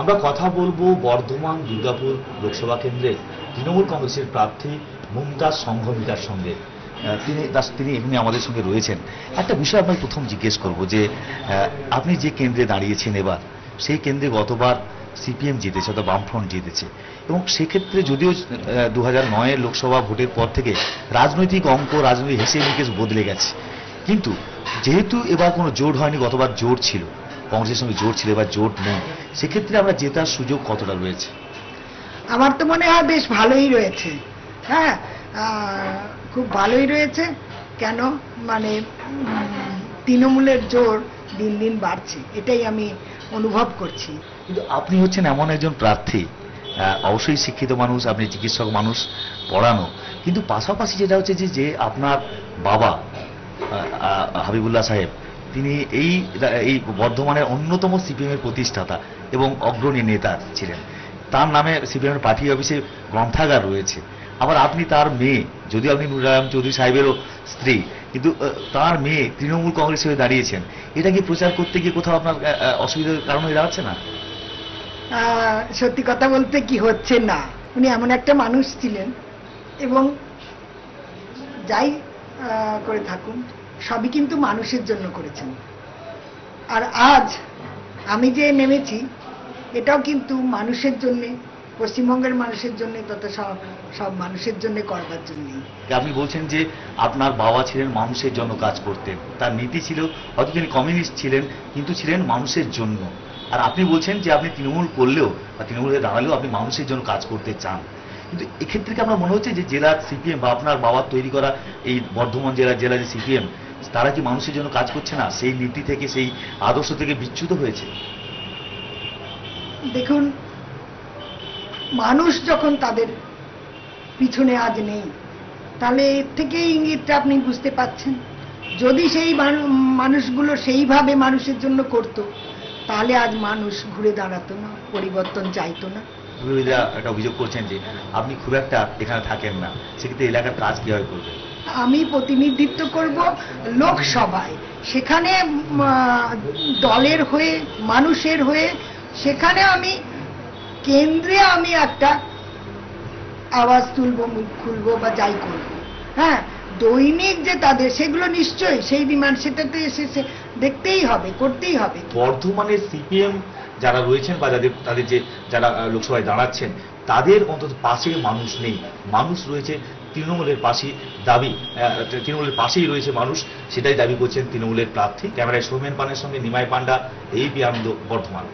আমরা কথা বলব বর্ধমান, দুর্গাপুর লোকসভা কেন্দ্রে তৃণমূল কংগ্রেসের প্রার্থী মুমতাজ সংঘমিতার সঙ্গে। তিনি তিনি এখানে আমাদের সঙ্গে রয়েছেন। একটা বিষয় আপনাকে প্রথম জিজ্ঞেস করব যে আপনি যে কেন্দ্রে দাঁড়িয়েছেন এবার, সেই কেন্দ্রে গতবার সিপিএম জিতেছে অর্থাৎ বামফ্রন্ট জিতেছে। এবং সেক্ষেত্রে যদিও দু হাজার লোকসভা ভোটের পর থেকে রাজনৈতিক অঙ্ক, রাজনৈতিক হিসেব নিকেশ বদলে গেছে। কিন্তু যেহেতু এবার কোনো জোট হয়নি, গতবার জোট ছিল। কংগ্রেসের সঙ্গে জোট ছিল এবার জোট নেই। সেক্ষেত্রে আমরা জেতার সুযোগ কতটা রয়েছে? আমার তো মনে হয় বেশ ভালোই রয়েছে। হ্যাঁ খুব ভালোই রয়েছে। কেন? মানে তৃণমূলের জোর দিন দিন বাড়ছে। এটাই আমি অনুভব করছি। কিন্তু আপনি হচ্ছেন এমন একজন প্রার্থী। অবশ্যই শিক্ষিত মানুষ আপনি চিকিৎসক মানুষ পড়ানো। কিন্তু পাশাপাশি যেটা হচ্ছে যে আপনার বাবা হাবিবুল্লাহ সাহেব তিনি এই এই বর্ধমানের অন্যতম সিপিএম এর প্রতিষ্ঠাতা এবং অগ্রণী নেতা ছিলেন। তার নামে সিপিএম এর পার্টি অফিসে গ্রন্থাগার রয়েছে। আবার আপনি তার মেয়ে, যদিও আপনি নুরায়ম চৌধুরী সাহেবেরও স্ত্রী, কিন্তু তার মেয়ে তৃণমূল কংগ্রেস হয়ে দাঁড়িয়েছেন। এটা কি প্রচার করতে গিয়ে কোথাও আপনার অসুবিধার কারণ হয়ে দাঁড়াচ্ছে না? সত্যি কথা বলতে কি হচ্ছে না। উনি এমন একটা মানুষ ছিলেন এবং যাই করে থাকুন। সবই কিন্তু মানুষের জন্য করেছেন। আর আজ আমি যে নেমেছি, এটাও কিন্তু মানুষের জন্য, পশ্চিমবঙ্গের মানুষের জন্য তথা সব সব মানুষের জন্য করবার জন্যই। আপনি বলছেন যে আপনার বাবা ছিলেন মানুষের জন্য কাজ করতেন, তার নীতি ছিল, হয়তো তিনি কমিউনিস্ট ছিলেন, কিন্তু ছিলেন মানুষের জন্য। আর আপনি বলছেন যে আপনি তৃণমূল করলেও, বা তৃণমূলে দাঁড়ালেও আপনি মানুষের জন্য কাজ করতে চান। কিন্তু এক্ষেত্রে কি আপনার মনে হচ্ছে যে জেলার সিপিএম বা আপনার বাবার তৈরি করা এই বর্ধমান জেলার জেলা যে সিপিএম তারা কি মানুষের জন্য কাজ করছে না সেই নীতি থেকে সেই আদর্শ থেকে বিচ্যুত হয়েছে। দেখুন মানুষ যখন তাদের পিছনে আজ নেই তাহলে এর থেকে ইঙ্গিতটা আপনি বুঝতে পাচ্ছেন। যদি সেই মানুষগুলো সেইভাবে মানুষের জন্য করত তাহলে আজ মানুষ ঘুরে দাঁড়াতো না পরিবর্তন চাইতো না। একটা অভিযোগ করছেন যে আপনি খুব একটা এখানে থাকেন না সেক্ষেত্রে এলাকার কাজ কীভাবে করবেন? আমি প্রতিনিধিত্ব করব লোকসভায়। সেখানে দলের হয়ে, মানুষের হয়ে, সেখানে আমি, কেন্দ্রে আমি একটা আওয়াজ তুলবো, মুখ খুলবো বা যাই করব। হ্যাঁ দৈনিক যে তাদের, সেগুলো নিশ্চয়ই, সেই ডিমান্ড, সেটাতে এসে দেখতেই হবে, করতেই হবে। বর্ধমানে সিপিএম যারা রয়েছেন বা যাদের, তাদের যে যারা লোকসভায় দাঁড়াচ্ছেন, তাদের অন্তত পাশে মানুষ নেই। মানুষ রয়েছে তৃণমূলের পাশেই দাবি তৃণমূলের পাশেই রয়েছে মানুষ, সেটাই দাবি করছেন তৃণমূলের প্রার্থী। ক্যামেরায় সৌমেন পানের সঙ্গে নিমাই পান্ডা এই আনন্দ বর্ধমান।